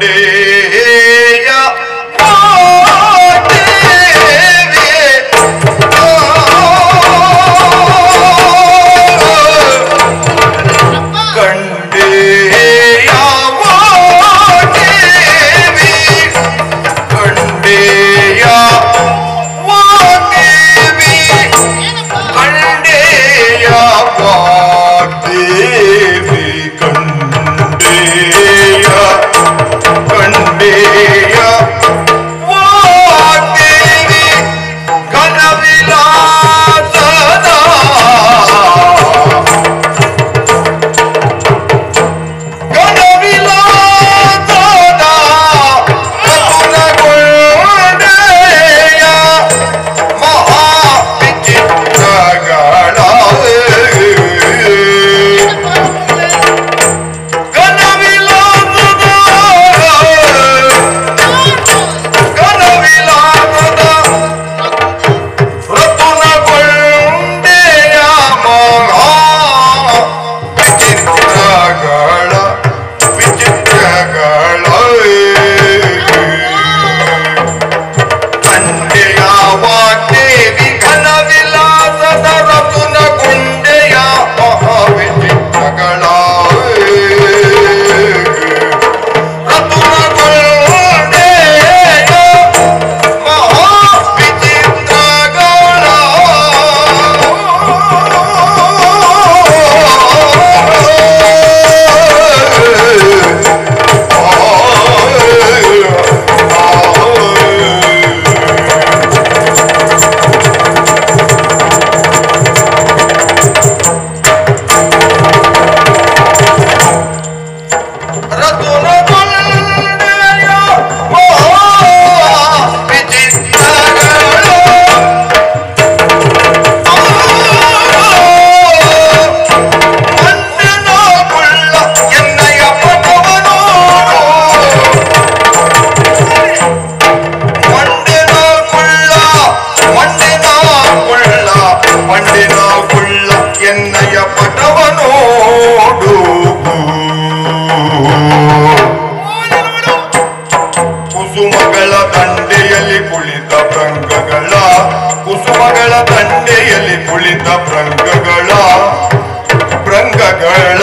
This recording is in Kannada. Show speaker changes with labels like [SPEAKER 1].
[SPEAKER 1] day. ಎನ್ನಯ ಪಟವನೋಡು ಕುಸುಮಗಳ ದಂಡೆಯಲ್ಲಿ ಕುಳಿತ ಭ್ರಂಗಗಳ ಕುಸುಮಗಳ ದಂಡೆಯಲ್ಲಿ ಕುಳಿತ ಭ್ರಂಗಗಳ ಭ್ರಂಗಗಳ.